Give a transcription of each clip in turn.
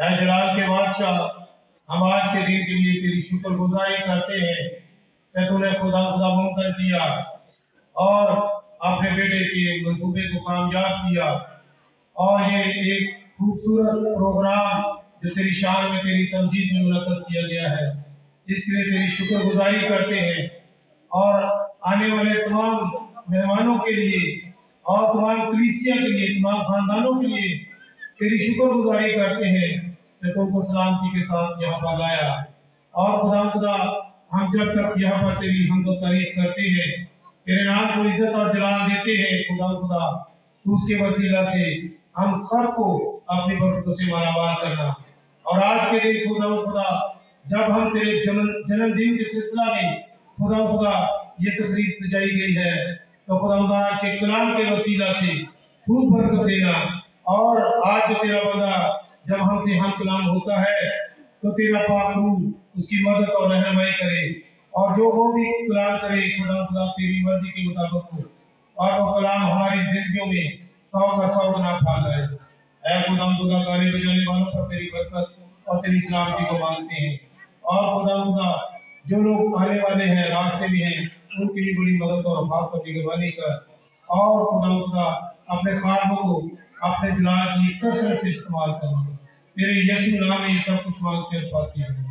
जलाल के बादशाह, हम आज के दिन के लिए तेरी शुक्रगुजारी करते हैं कि तूने खुदा खुदा मुमकिन किया और अपने बेटे के मंसूबे को कामयाब किया। और ये एक खूबसूरत प्रोग्राम जो तेरी शान में, तेरी तमजीद में मुनद किया गया है। इसके लिए तेरी शुक्रगुजारी करते हैं और आने वाले तमाम मेहमानों के लिए और तमाम कलीसिया के लिए, तमाम खानदानों के लिए तेरी शुक्रगुजारी करते हैं। कि तुमको सलामती के साथ यहाँ पर लाया और खुदा खुदा, हम जब तक यहाँ पर तेरी हम तो तारीफ़ करते हैं, तेरे नाम को इज़्ज़त और जलाल देते हैं, खुदा खुदा उसके वसीला से हम सबको अपनी बरकतों से मालामाल करना। और आज के दिन खुदा खुदा, जब हम तेरे जन्म, जन्मदिन के सिलसिला में खुदा खुदा, ये तकरीर सजाई गई है तो खुदा खुदा आज के कलाम के वसीला से खूब बरकत देना। और आज जो तेरा बंदा जब हमसे हम कलाम होता है तो तेरा पाक रूह उसकी मदद और रहनुमाई करे। और जो वो भी कलाम करे, खुदा खुदा तेरी मर्ज़ी के मुताबिक हो। और वो कलाम हमारी जिंदगियों में सौ का सौ गुना फल है ऐ खुदा खुदा गाने बजाने वालों पर तेरी बरकत और तेरी सलामती को मांगते हैं। और खुदा खुदा, जो लोग आने वाले हैं, रास्ते में हैं, उनकी भी बड़ी मदद और हिफाजत की निगरानी कर। और खुदा खुदा, अपने खानों को अपने जलाल की कसरत से इस्तेमाल करना तेरे यीशु नाम में ये सब कुछ मांगते हैं। पाती हैं।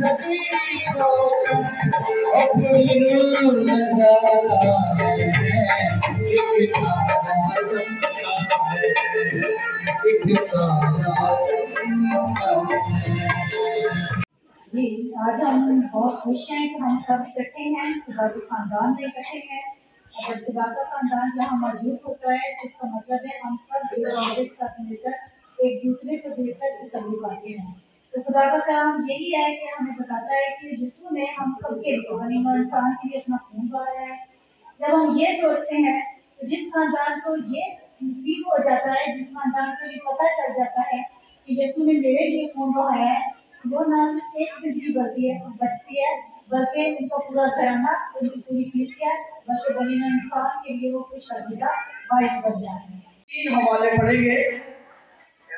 आज हम बहुत खुश हैं कि हम सब इकट्ठे हैं खुदा खानदान में इकट्ठे हैं। अगर खुदा खानदान जहाँ मौजूद होता है तो इसका मतलब है हम सब एक एक दूसरे को देखकर तसली पाते हैं। खुदा का काम यही है कि हमें बताता है कि यीशु ने हम सबके लिए हर इंसान के लिए अपना खून बहाया है। जब हम ये सोचते हैं तो जिस खानदान को ये नसीब हो जाता है, जिस खानदान को ये पता चल जाता है कि यीशु ने मेरे लिए खून बहाया है, वो ना सिर्फ़ एक ज़िंदगी बढ़ती है बचती है, बल्कि उनका पूरा घराना उनकी पूरी कलीसिया बल्कि बनी इंसान के लिए वो खुश शर्मिंदा बायस बन जाते हैं। तीन हवाले पढ़ेंगे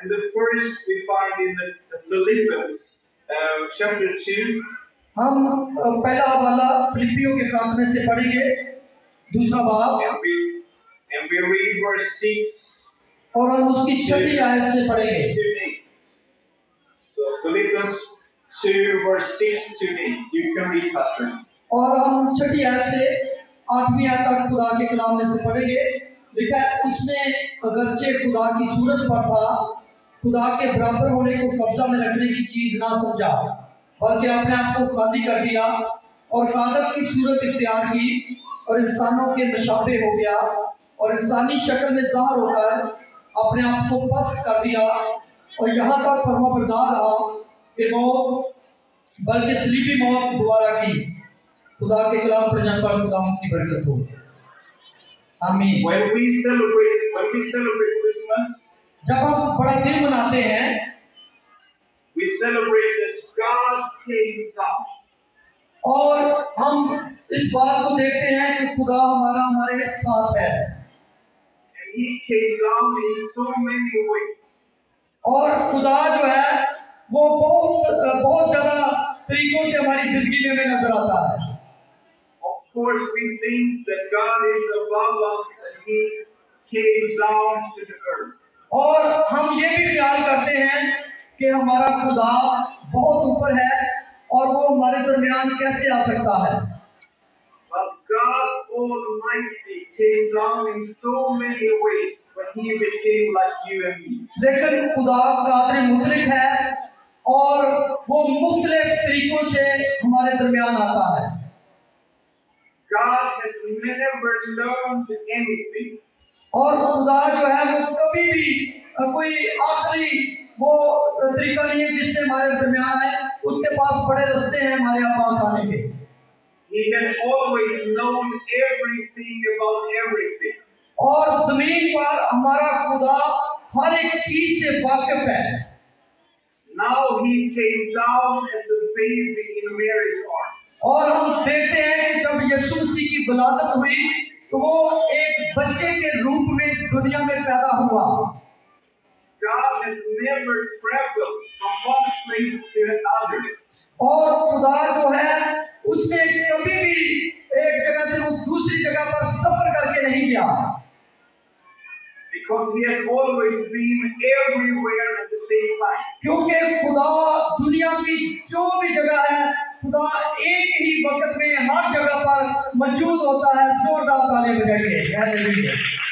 And the first we find in the, Philippians, uh, chapter 2, हम पहला हवाला फिलिपियों के खात्मे से पढ़ेंगे दूसरा बाब and we, read verse 6 और हम उसकी छठी आयत से पढ़ेंगे So Philippians 2, verse 6 to 8. You can read, Pastor. और हम छठी आयत से आठवीं आयत तक खुदा के कलाम में से पढ़ेंगे लिखा है उसने अगरचे खुदा की सूरत पर था खुदा के बराबर होने को कब्जा में रखने की चीज़ ना समझा बल्कि अपने आप को खाली कर दिया और कादर की सूरत इख्तियार की और इंसानों के नशाबे हो गया और इंसानी शक्ल में ज़ाहिर होकर अपने आप को पस्त कर दिया। और यहाँ तक फरमा बरदार रहा कि मौत बल्कि सलीबी मौत दोबारा की। खुदा के कलाम पर जन पर खुदा की बरकत हो। आमीन। When we celebrate, when we celebrate Christmas, जब हम बड़ा दिन मनाते हैं we celebrate that God came down. और हम इस बात को देखते हैं कि खुदा हमारा हमारे साथ है And He came down in so many ways. और खुदा जो है वो बहुत बहुत ज़्यादा तरीकों से हमारी ज़िंदगी में हमें नज़र आता है Of course, we think that God is above us and He came down to the earth. और हम ये भी ख्याल करते हैं कि हमारा खुदा बहुत ऊपर है और वो हमारे दरमियान कैसे आ सकता है। लेकिन खुदा कादरी मुतरिक है और वो मुख्तलि तरीकों से हमारे दरमियान आता है। और खुदा जो है वो कभी भी कोई आखिरी वो तरीका नहीं है जिससे हमारे दरमियान आए उसके पास बड़े रास्ते हैं हमारे यहाँ पास आने के He has always known everything about everything. और ज़मीन पर हमारा खुदा हर एक चीज़ से वाकिफ है Now He came down as a baby in Mary's arms. और हम देखते हैं कि जब यीशु मसीह की विलादत हुई तो वो एक बच्चे के रूप में दुनिया में पैदा हुआ। और खुदा जो है उसने कभी भी एक जगह से वो दूसरी जगह पर सफ़र करके नहीं गया। क्योंकि खुदा दुनिया की जो भी जगह है खुदा एक ही वक्त में हर जगह पर मौजूद होता है जोरदार ताले बजाइए।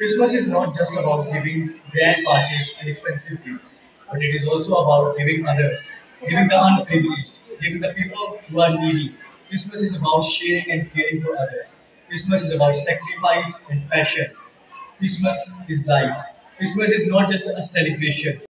Christmas is not just about giving grand parties and expensive gifts, but it is also about giving others, giving the unprivileged, giving the people who are needy. Christmas is about sharing and caring for others. Christmas is about sacrifice and passion. Christmas is life. Christmas is not just a celebration.